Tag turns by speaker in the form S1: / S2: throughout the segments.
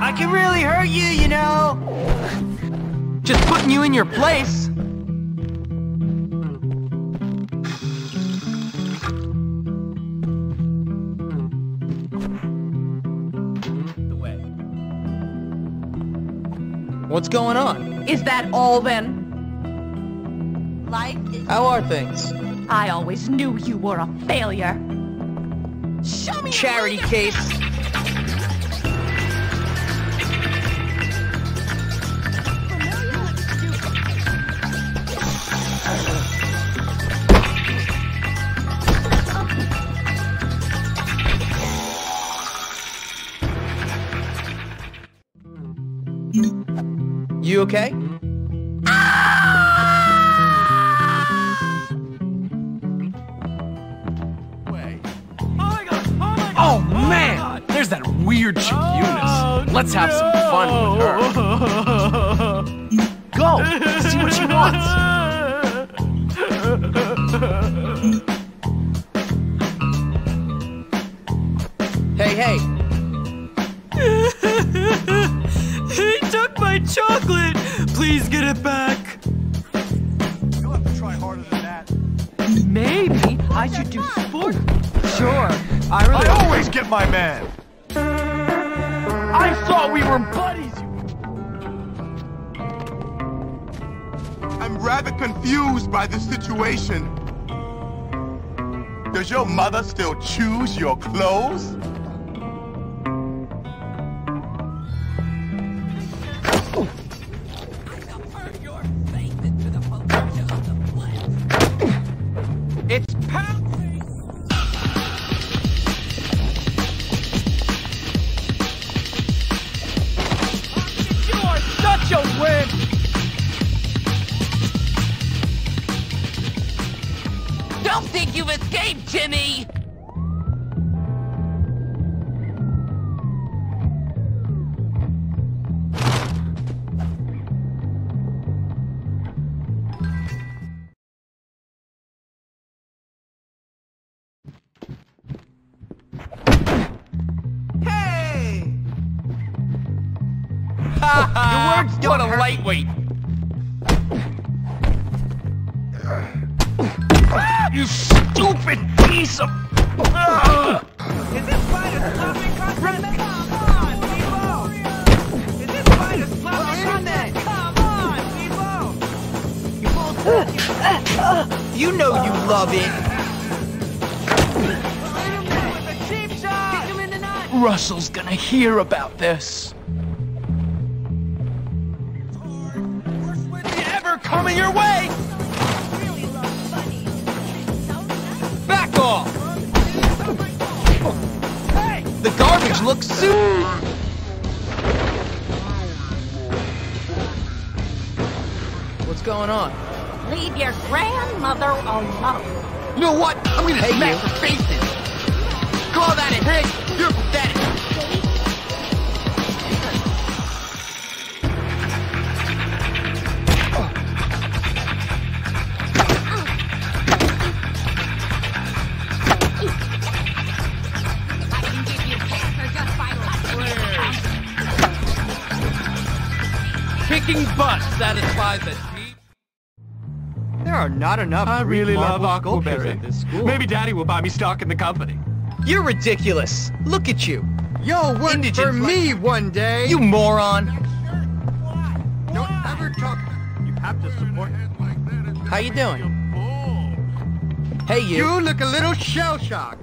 S1: I can really hurt you, you know. Just putting you in your place. What's going on?
S2: Is that all then?
S3: Life is.
S1: How are things?
S2: I always knew you were a failure.
S1: Charity case. You okay?
S4: That weird chick Eunice. Let's have some fun with her. Go, see what she wants.
S1: Hey, hey.
S5: He took my chocolate! Please get it back!
S6: You'll have to try harder than that.
S2: Maybe I should do sport. Sure. I really.
S6: I always get my man.
S4: I thought we were buddies.
S7: I'm rather confused by the situation. Does your mother still choose your clothes?
S3: Don't think you've escaped, Jimmy.
S1: Hey!
S4: Words
S1: don't
S4: what a lightweight. You stupid piece of. Ugh.
S1: Is this spider slapping content? Come on, Evo! Is this spider slapping content? Come on, Evo! You won't You know you love it.
S4: Russell's gonna hear about this. Worst Ever coming your way?
S1: Garbage looks super. What's going on?
S3: Leave your grandmother alone.
S7: You know what? I'm gonna
S1: Hey, you.
S7: your faces. Call that a hit? You're pathetic.
S4: Butt satisfies a deep.
S1: There are not enough.
S6: I really love
S1: marble sculptures
S6: Aquaberry.
S1: at this school.
S6: Maybe Daddy will buy me stock in the company.
S1: You're ridiculous. Look at you.
S7: Yo, work
S1: Indigent
S7: for
S1: flesh.
S7: me one day.
S1: You moron.
S7: don't ever talk.
S6: You have to support.
S1: How you doing? Hey, you.
S7: You look a little shell shocked.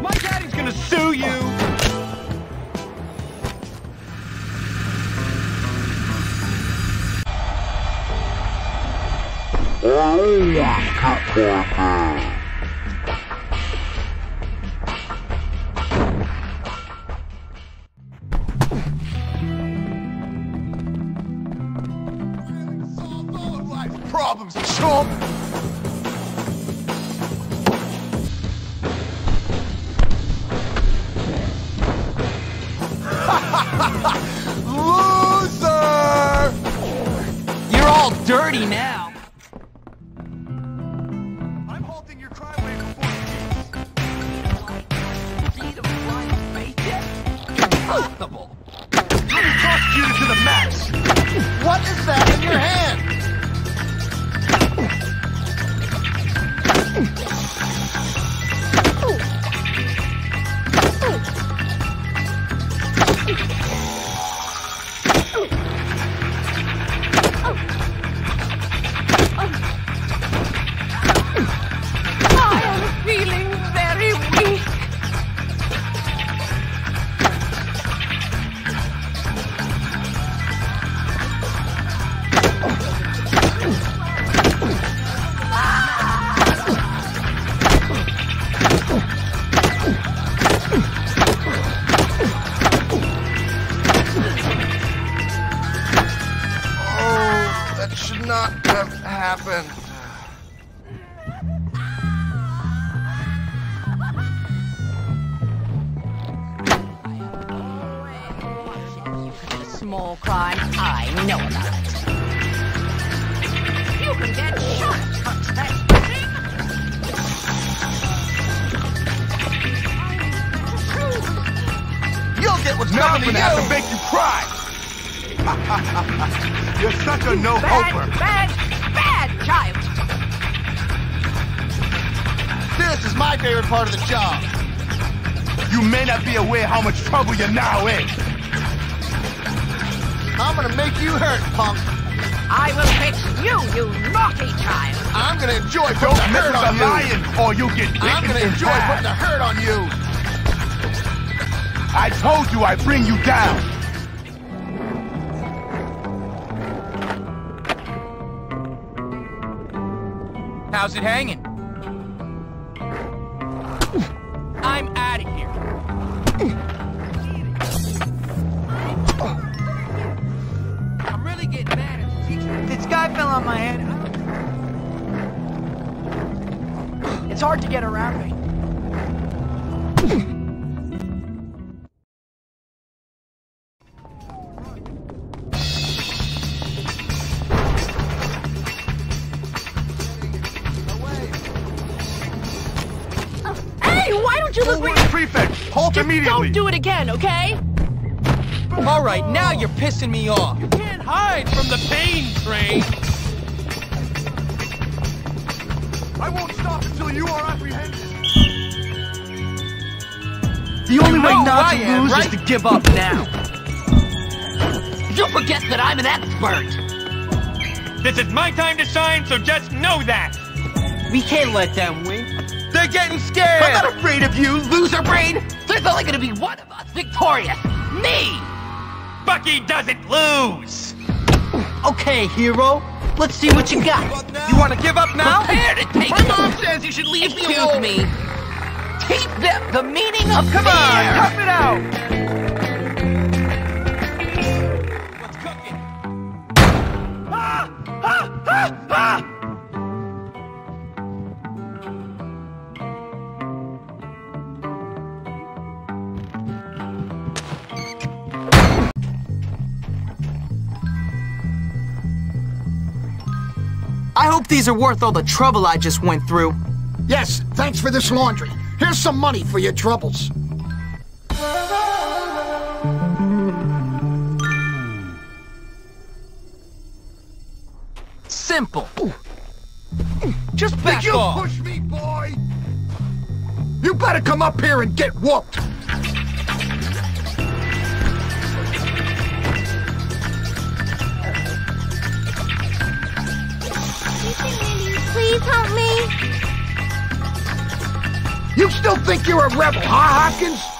S6: My daddy's gonna sue you.
S7: Problems, chump. Loser!
S1: You're all dirty now.
S3: Impossible.
S7: prosecuted to the max.
S8: What is that
S3: A small crime, I know about it. You can get shot. Touch that thing.
S8: You'll get what's
S7: Now I'm
S8: coming to
S7: gonna have to
S8: you.
S7: make you cry. You're such a
S3: Bad,
S7: no-hoper.
S3: bad, bad child.
S8: This is my favorite part of the job.
S7: You may not be aware how much trouble you're now in.
S8: I'm gonna make you hurt, punk.
S3: I will fix you, you naughty child.
S8: I'm gonna enjoy putting
S7: Don't
S8: the
S7: mess
S8: hurt
S7: with
S8: on
S7: a
S8: you.
S7: lion, or you'll get bitten
S8: I'm gonna enjoy
S7: half.
S8: putting the hurt on you.
S7: I told you I'd bring you down.
S1: How's it hanging? I'm out of here. Teacher.
S2: This guy fell on my head. It's hard to get around me.
S9: Oh, hey, why don't you look where
S7: Prefect, halt immediately.
S9: don't do it again, okay?
S1: All right, now you're pissing me off.
S4: You can't hide from the pain train.
S7: I won't stop until you are apprehended.
S2: The only
S1: You
S2: way
S1: know
S2: not
S1: I
S2: to
S1: am,
S2: lose
S1: right?
S2: is to give up now.
S3: You forget that I'm an expert.
S4: This is my time to shine, so just know that.
S2: We can't let them win.
S1: They're getting scared.
S3: I'm not afraid of you, loser brain. There's only gonna be one of us victorious. Me.
S4: Bucky doesn't lose.
S2: Okay, hero. Let's see what you got.
S1: You want to give up now?
S3: Prepare to take
S8: My
S3: it.
S8: mom says you should leave me
S3: Excuse
S8: alone.
S3: me. Teach them the meaning of
S1: Come
S3: fear.
S1: on, tough it out.
S2: I hope these are worth all the trouble I just went through.
S10: Yes, thanks for this laundry. Here's some money for your troubles.
S1: Simple. Just back
S10: Did you
S1: off.
S10: push me, boy? You better come up here and get whooped.
S9: Please help me.
S10: You still think you're a rebel, huh, Hopkins?